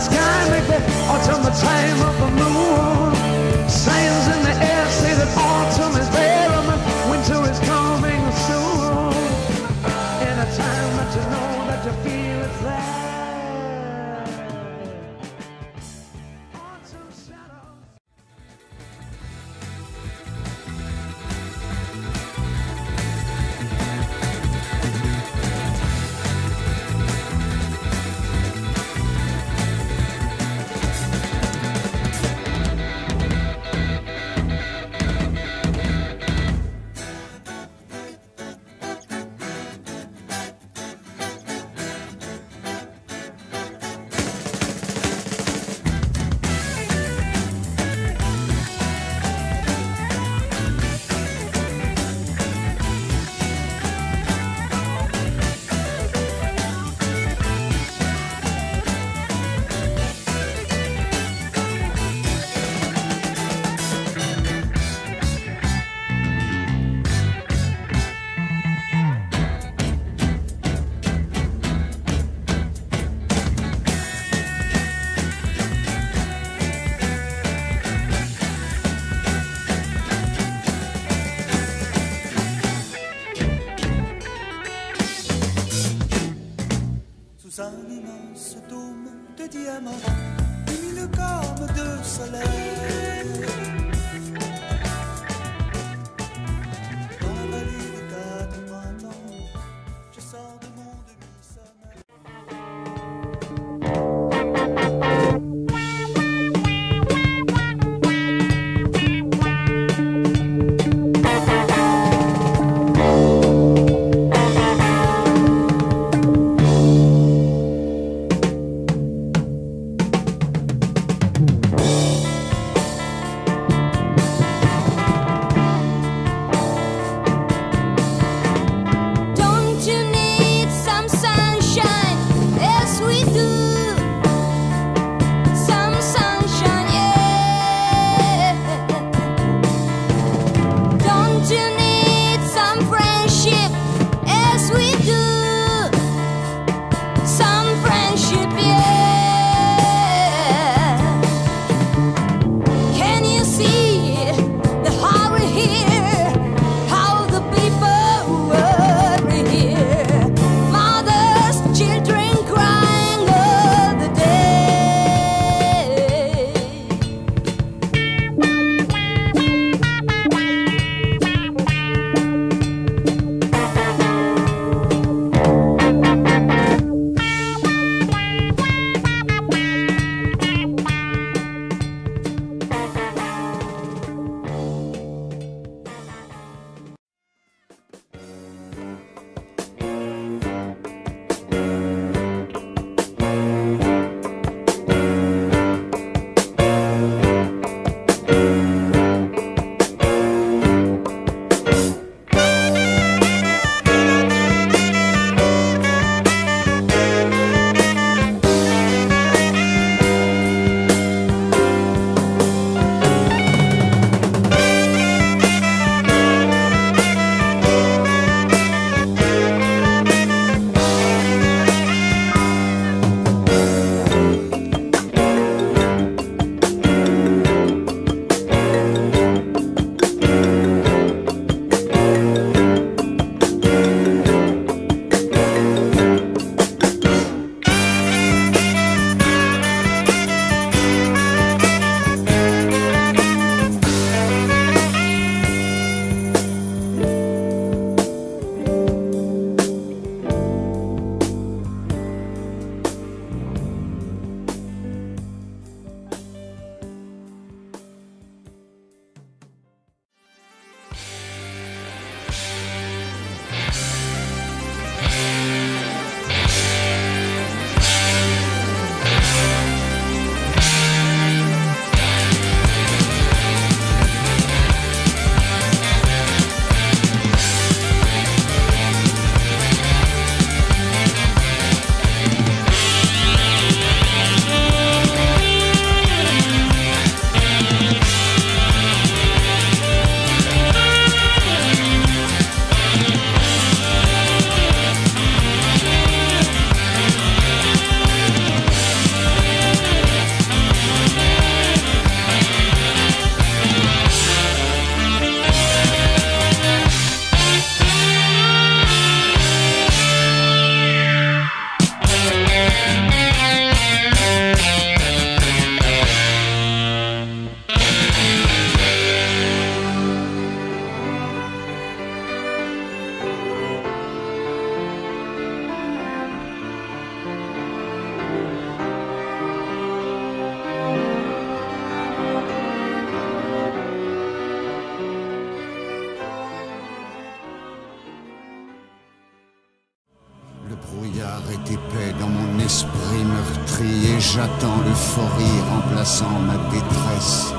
sky make the autumn the time of the moon. J'attends l'euphorie remplaçant ma détresse.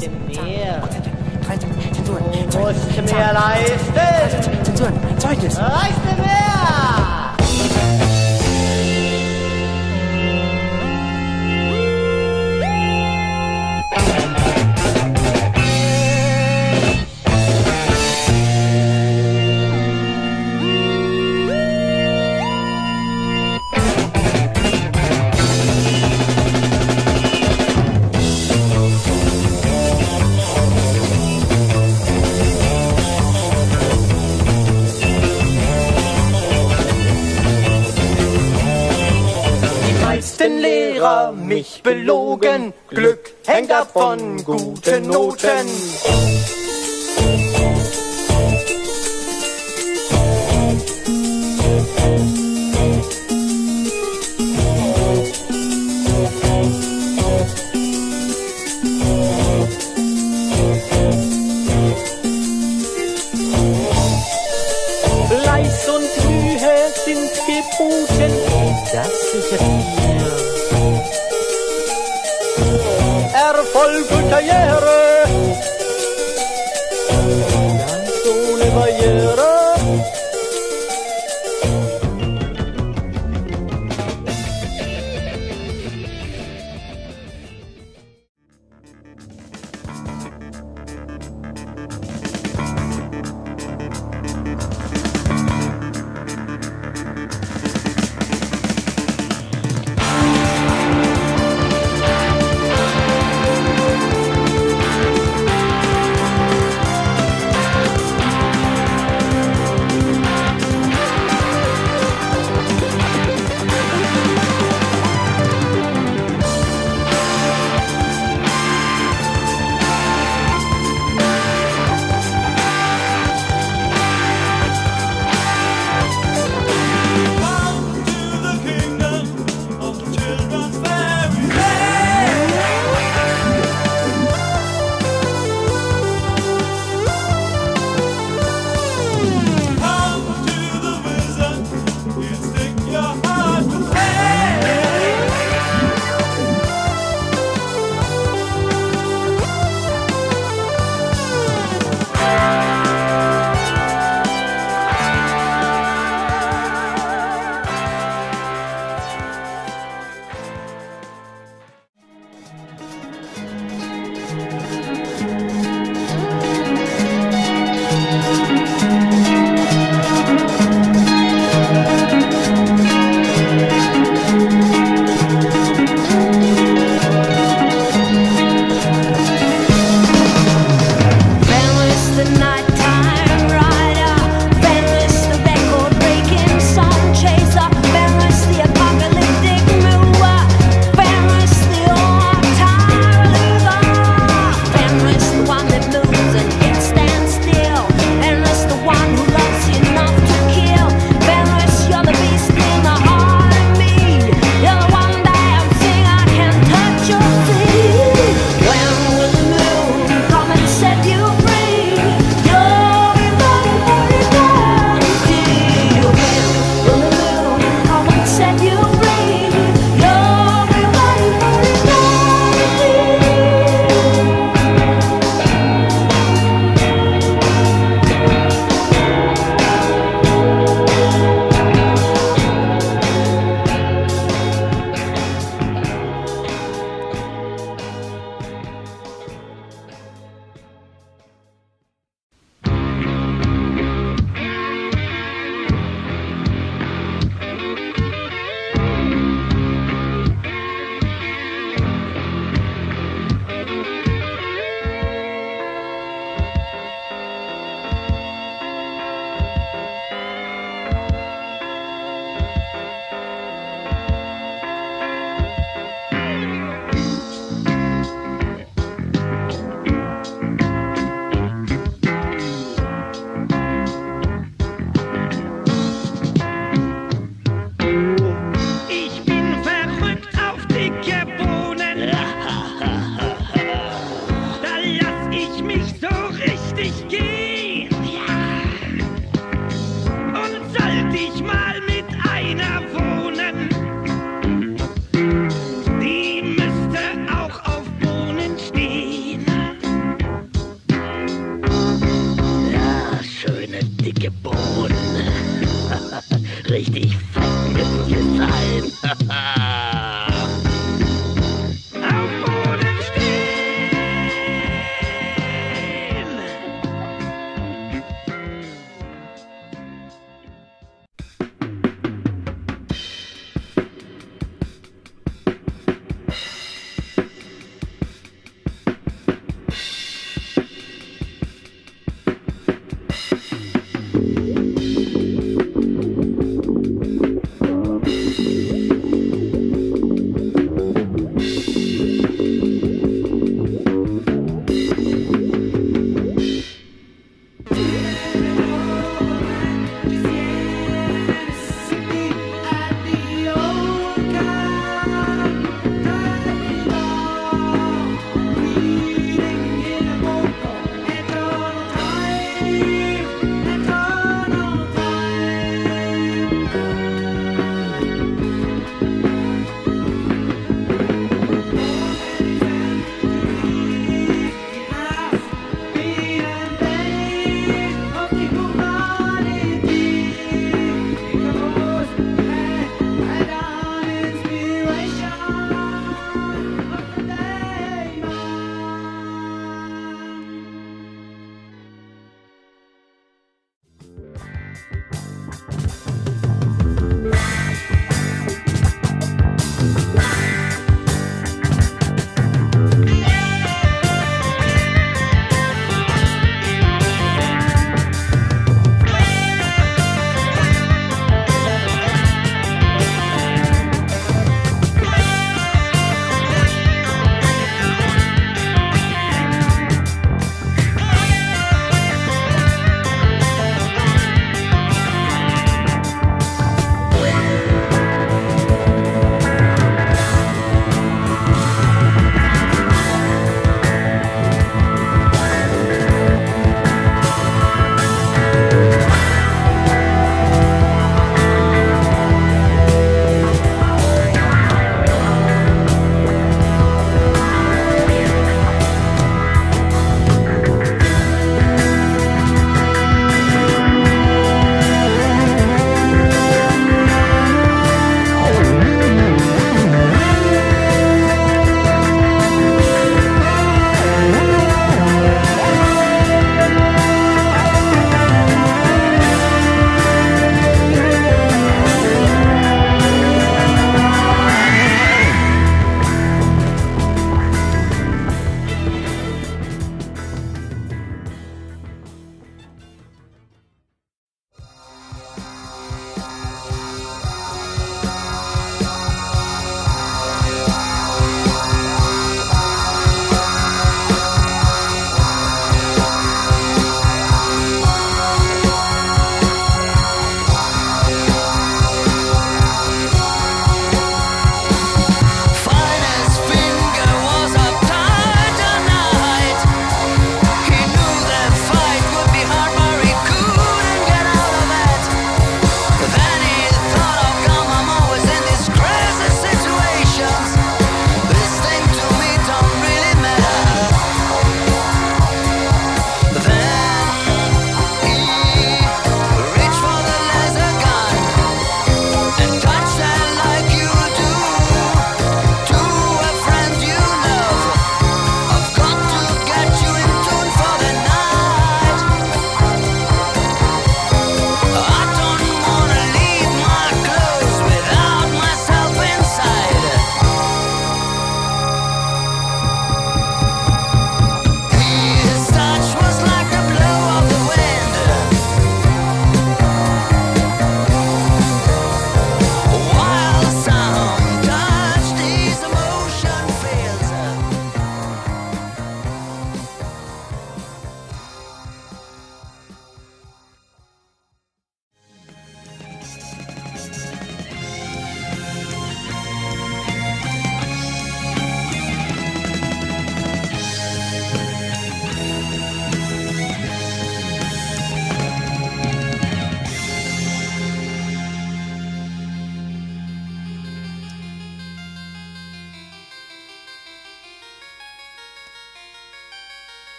dem Meer. Zensuren, Zensuren, Zensuren, Zeugnis. Reiß dem Mich belogen. Glück hängt ab von guten Noten.